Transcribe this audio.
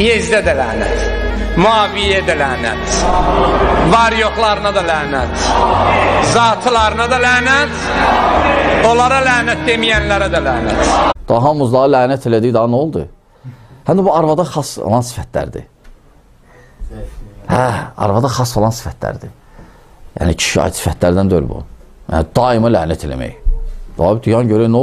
Yezdə də lənət. Muaviyə də lənət. Var yoxlarına da lənət. Zatılarına da lənət. Onlara lənət deməyənlərə də lənət. Daha hamımız daha lənət elədik, daha nə oldu? Həm də bu arvada xas olan sifətlərdir. Hə, arvada xas olan sifətlərdir. Yəni kişiyə aid sifətlərdən deyil bu. Yəni daima lənət eləmək. Daha bir yan görək nə oldu?